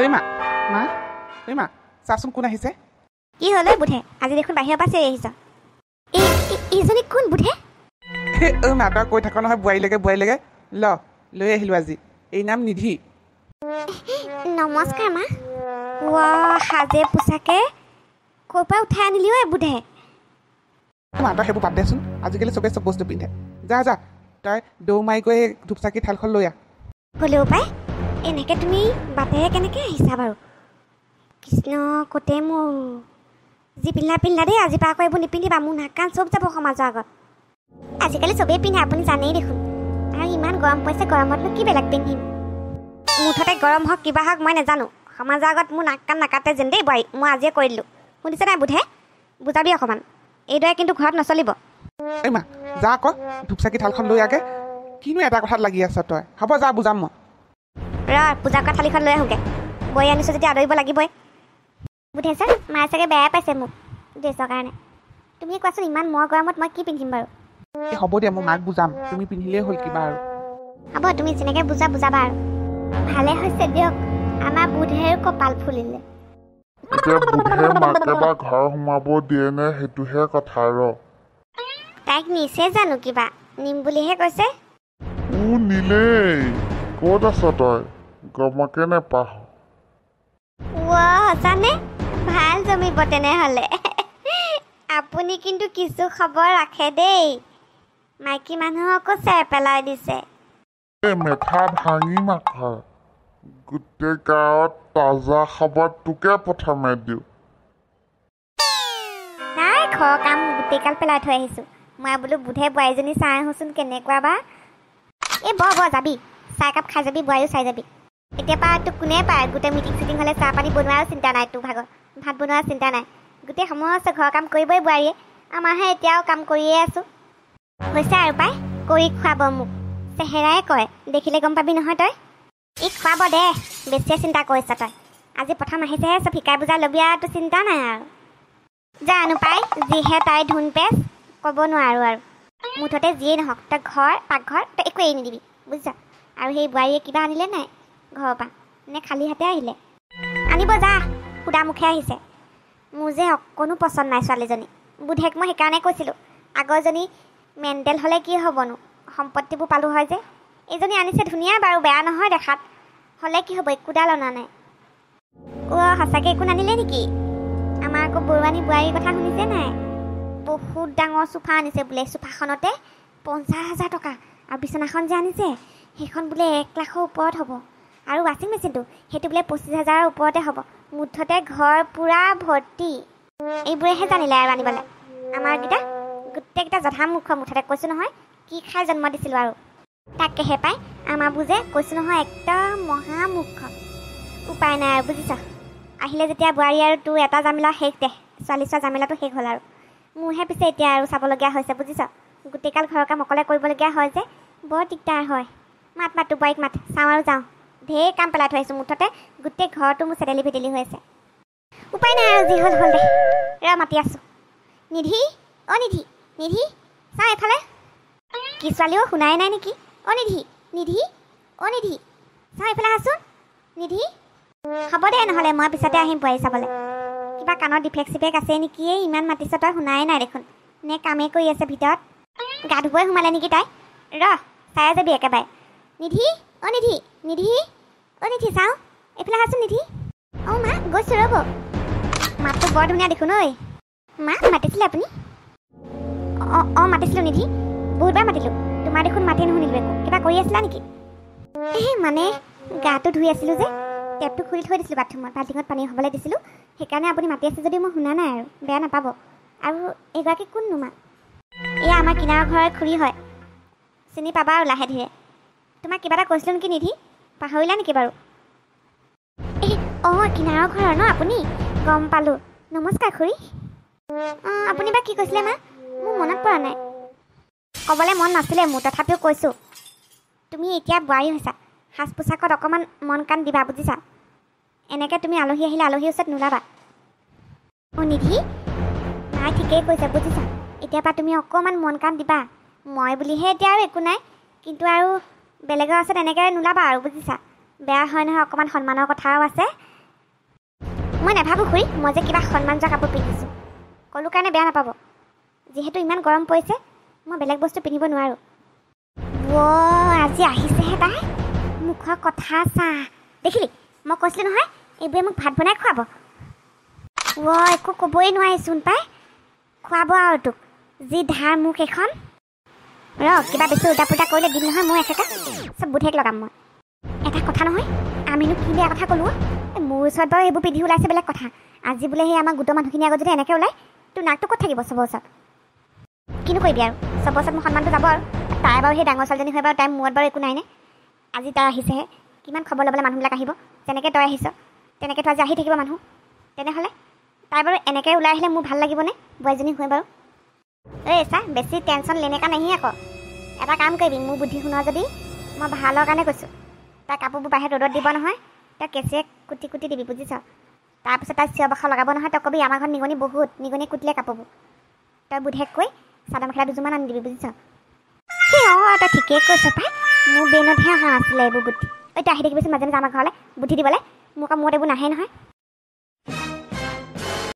ঐ মা মা ঐ মা চাচোন কোন আহিছে? কি হ'ল ঐ বুধে আজি দেখোন বাহিৰৰ পৰা চিঞৰি আহিছ। এই এই- এইজনী কোন বুধে ঐ মা তই কৈ থাক নহয় বোৱাৰীলৈকে বোৱাৰীলৈকে ল লৈ আহিলোঁ আজি। এই নাম নিধি। নমস্কাৰ মা। সাজে পোছাকে। ক'ৰ পৰা উঠাই আনিলি ঐ বুধে মা তই সেইবোৰ বাদ দেচোন। আজিকালি চবেই চব বস্তু পিন্ধে। যা যা তই দৌ মাৰি গৈ ধূপচাকি থালখন লৈ আহ। হ'লেও পাই। এনেকৈ তুমি বাটেৰে কেনেকৈ আহিছা বাৰু? কৃষ্ণ কতে মোৰ যি পিন্ধা পিন্ধা দেই আজিৰ পৰা আকৌ এইবোৰ নিপিন্ধিবা মোৰ নাক কাণ চব যাব সমাজৰ আগত। আজিকালি চবেই পিন্ধে আপুনি জানেই দেখোন। আৰু ইমান গৰম পৰিছে গৰমতনো কি বেলেগ পিন্ধিম? মুঠতে গৰম হওক কিবা হওক মই নাজানো। সমাজৰ আগত মোৰ নাক কাণ নাকাটে যেন দেই বোৱাৰী। মই আজিয়ে কৰি দিলোঁ। শুনিছে নাই বুধে? বুজাবি অকণমান এইদৰে কিন্তু ঘৰত নচলিব। যা আকৌ ধূপচাকি থালখন লৈ আগে। কিনো এটা কথাত লাগি আছ তই? হ'ব যা বুজাম মই। ৰ পূজা কৰা থালিখন লৈ আহোঁগৈ। বৈ আনিছোঁ যেতিয়া আদৰিব লাগিবই। বুধে ছাৰ মায়ে চাগে বেয়াই পাইছে মোক ড্ৰেছৰ কাৰণে। তুমি কোৱাচোন ইমান মৰ গৰমত মই কি পিন্ধিম বাৰু? হ'ব দিয়া মই মাক বুজাম। তুমি পিন্ধিলেই হ'ল কিবা আৰু। হ'ব তুমি যেনেকৈ বুজা বুজাবা আৰু। ভালে হৈছে দিয়ক আমাৰ বুধেৰ কপাল ফুলিলে। এতিয়া বুধে মাকে বা ঘৰ সোমাব দিয়ে নে সেইটোহে কথা ৰ। তাইক নিছে জানো কিবা নিম বুলিহে কৈছে। ও নিলেই। ক'ত আছ তই? গমকে নেপাহ সঁচানে? ভাল জমিব তেনেহ'লে। আপুনি কিন্তু কিছু খবৰ ৰাখে দেই। মাইকী মানুহকো চেৰ পেলাই দিছে। এই মেথা ভাঙি মাথা গোটেই গাঁৱত তাজা খবৰ তোকে প্ৰথমে দিওঁ। নাই ঘৰৰ কাম গোটেইকাল পেলাই থৈ আহিছোঁ। মই বোলো বুধে বোৱাৰীজনী চাই আহোঁচোন কেনেকুৱা বা। এই বৰ বৰ যাবি। চাহ একাপ খাই যাবি বোৱাৰীও চাই যাবি। এতিয়া পৰা তোক কোনে পায়? গোটেই মিটিং চিটিং হ'লে চাহ পানী বনোৱাৰো চিন্তা নাই তোৰ ভাগৰ। ভাত বনোৱাৰ চিন্তা নাই। গোটেই সমস্ত ঘৰৰ কাম কৰিবই বোৱাৰীয়ে। আমাৰহে এতিয়াও কাম কৰিয়ে আছোঁ। হৈছে আৰু পাই কৰি খুৱাব মোক। চেহেৰাই কয় দেখিলে গম পাবি নহয় তই? ই খুৱাব দে বেছিয়ে চিন্তা কৰিছ তই। আজি প্ৰথম আহিছেহে চব শিকাই বুজাই ল'বি আৰু তোৰ চিন্তা নাই আৰু। জানো পাই যিহে তাই ধুন পেচ ক'ব নোৱাৰোঁ আৰু। মুঠতে যিয়েই নহওক তই ঘৰ পাকঘৰ তই একো এৰি নিদিবি বুজিছ? আৰু সেই বোৱাৰীয়ে কিবা আনিলে নাই? ঘৰৰ পৰা। নে খালী হাতে আহিলে। আনিব যা সুদা মুখে আহিছে। মোৰ যে অকণো পচন্দ নাই ছোৱালীজনী। বুধেক মই সেইকাৰণে কৈছিলোঁ আগৰজনী মেণ্টেল হ'লে কি হ'বনো? সম্পত্তিবোৰ পালোঁ হয় যে। এইজনী আনিছে ধুনীয়া বাৰু বেয়া নহয় দেখাত। হ'লে কি হ'ব একোডাল অনা নাই। অ' সঁচাকৈ একো নানিলে নেকি? আমাৰ আকৌ বৰুৱানী বোৱাৰীৰ কথা শুনিছে নাই? বহুত ডাঙৰ চোফা আনিছে বোলে চোফাখনতে পঞ্চাছ হাজাৰ টকা। আৰু বিচনাখন যে আনিছে সেইখন বোলে এক লাখৰ ওপৰত হ'ব। আৰু ৱাশ্বিং মেচিনটো সেইটো বোলে পঁচিছ হাজাৰৰ ওপৰতে হ'ব। মুঠতে ঘৰ পূৰা ভৰ্তি। এইবোৰেহে জানিলে আৰু আনিবলৈ। আমাৰকেইটা গোটেইকেইটা জধা মুখ মুঠতে কৈছোঁ নহয় কি খাই জন্ম দিছিলোঁ আৰু। তাকেহে পাই আমাৰবোৰ যে কৈছোঁ নহয় একদম মহামুখ্য উপায় নাই আৰু বুজিছ? আহিলে যেতিয়া বোৱাৰী আৰু তোৰ এটা জামিলা শেষ দে ছোৱালী চোৱা জামিলাটো শেষ হ'ল আৰু। মোৰহে পিছে এতিয়া আৰু চাবলগীয়া হৈছে বুজিছ? গোটেইকাল ঘৰৰ কাম অকলে কৰিবলগীয়া হয় যে বৰ দিগদাৰ হয়। মাত মাত বোৱাৰীক মাত চাওঁ আৰু যাওঁ। ঢেৰ কাম পেলাই থৈ আহিছোঁ মুঠতে। গোটেই ঘৰটো মোৰ চেদেলি ভেটেলি হৈ আছে। উপায় নাই আৰু যি হ'ল হ'ল দে। ৰ মাতি আছোঁ। নিধি? অ' নিধি। নিধি? চা এফালে। কি ছোৱালীও শুনাই নাই নেকি? অ' নিধি। নিধি? অ' নিধি। চা এইফালে আহাচোন। নিধি? হ'ব দে নহ'লে মই পিছতে আহিম বোৱাৰী চাবলৈ। কিবা কাণৰ ডিফেক্ট চিফেক্ট আছে নেকি ইমান মাতিছ তই শুনাই নাই দেখোন। নে কামেই কৰি আছে ভিতৰত? গা ধুবই সোমালে নেকি তাই? ৰ চাই যাবি একেবাৰে। নিধি? অ' নিধি। নিধি? অ' নিধি চাওঁ এইফালে আহাচোন নিধি অঁ মা গৈছোঁ ৰ'ব মাতটো বৰ ধুনীয়া দেখোন ঐ মা মাতিছিলে আপুনি অঁ অঁ মাতিছিলোঁ নিধি বহুতবাৰ মাতিলোঁ তোমাৰ দেখোন মাতি নুশুনিলোঁ একো কিবা কৰি আছিলা নেকি এই মানে গাটো ধুই আছিলোঁ যে টেপটো খুলি থৈ দিছিলোঁ বাথৰুমত বাল্টিঙত পানী হ'বলৈ দিছিলোঁ সেইকাৰণে আপুনি মাতি আছে যদিও মই শুনা নাই আৰু বেয়া নাপাব আৰু এইগৰাকী কোননো মা এয়া আমাৰ কিনাৰৰ ঘৰৰ খুৰী হয় চিনি পাবা আৰু লাহে ধীৰে তোমাক কিবা এটা কৈছিলোঁ নেকি নিধি পাহৰিলা নেকি বাৰু? এই অঁ কিনাৰৰ ঘৰৰ ন আপুনি? গম পালোঁ। নমস্কাৰ খুৰী। অঁ আপুনি বা কি কৈছিলে মা? মোৰ মনত পৰা নাই। ক'বলৈ মন নাছিলে মোৰ তথাপিও কৈছোঁ। তুমি এতিয়া বোৱাৰী হৈছা। সাজ পোছাকত অকণমান মন কাণ দিবা বুজিছা? এনেকৈ তুমি আলহী আহিলে আলহীৰ ওচৰত নোলাবা। অঁ নিধি? নাই ঠিকেই কৈছে বুজিছা? এতিয়াৰ পৰা তুমি অকণমান মন কাণ দিবা। মই বুলিহে এতিয়া আৰু একো নাই। কিন্তু আৰু বেলেগৰ ওচৰত এনেকৈ নোলাবা আৰু বুজিছা। বেয়া হয় নহয় অকণমান সন্মানৰ কথাও আছে। মই নাভাবোঁ খুৰী মই যে কিবা সন্মান যোৱা কাপোৰ পিন্ধিছোঁ। ক'লোঁ কাৰণে বেয়া নাপাব। যিহেতু ইমান গৰম পৰিছে মই বেলেগ বস্তু পিন্ধিব নোৱাৰোঁ। আজি আহিছেহে তাই। মুখৰ কথা চা। দেখিলি মই কৈছিলোঁ নহয় এইবোৰে মোক ভাত বনাই খুৱাব। অ' একো ক'বই নোৱাৰিচোন পাই। খুৱাব আৰু তোক। যি ধাৰ মুখ এখন ৰ কিবা বেছি উল্টা পুল্টা কৰিলে দিম নহয় মই একেটা চব বুধেক লগাম মই। এটা কথা নহয় আমিনো কি বেয়া কথা ক'লোঁ মোৰ ওচৰত বাৰু এইবোৰ পিন্ধি ওলাইছে বেলেগ কথা। আজি বোলে সেই আমাৰ গোটৰ মানুহখিনি আগত যদি এনেকৈ ওলায় তোৰ নাকটো ক'ত থাকিব চবৰ ওচৰত? কিনো কৰিবি আৰু চবৰ ওচৰত মোৰ সন্মানটো যাব আৰু। তাই বাৰু সেই ডাঙৰ ছোৱালীজনী হৈ বাৰু তাইৰ মূৰত বাৰু একো নাইনে আজি তাই আহিছেহে কিমান খবৰ ল'বলৈ মানুহবিলাক আহিব? যেনেকৈ তই আহিছ তেনেকৈতো আজি আহি থাকিব মানুহ। তেনেহ'লে তাই বাৰু এনেকৈ ওলাই আহিলে মোৰ ভাল লাগিবনে বোৱাৰীজনী হৈ বাৰু। ঐ চা বেছি টেনশ্যন লেনেকা নাহি আকৌ। এটা কাম কৰিবি মোৰ বুদ্ধি শুন যদি। মই ভালৰ কাৰণে কৈছোঁ। তাই কাপোৰবোৰ বাহিৰত ৰ'দত দিব নহয়। তই কেঁচিয়ে কুটি কুটি দিবি বুজিছ? তাৰপিছত তাই চিঞৰ বাখৰ লগাব নহয় তই কবি আমাৰ ঘৰত নিগনি বহুত নিগনি কুটিলে কাপোৰবোৰ। তই বুধেক কৈ চাদৰ মেখেলা দুযোৰমান আনি দিবি বুজিছ? এই অঁ তই ঠিকেই কৈছ পাই। মোৰ ব্ৰেইনতহে অহা আছিলে এইবোৰ বুদ্ধি। ঐ তই আহি থাকিবিচোন মাজে মাজে আমাৰ ঘৰলৈ বুদ্ধি দিবলৈ। মোৰ আকৌ মূৰত এইবোৰ নাহে নহয়।